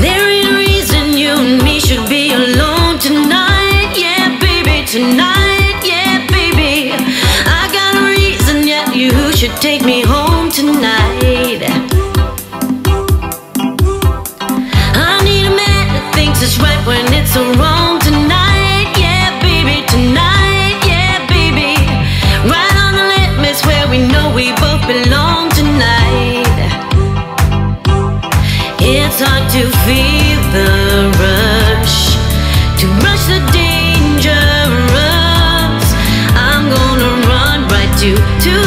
There ain't a reason you and me should be alone tonight. Yeah, baby, tonight. Yeah, baby. I got a reason, yeah, you should take me home it's hard to feel the rush To rush the dangerous I'm gonna run right to, to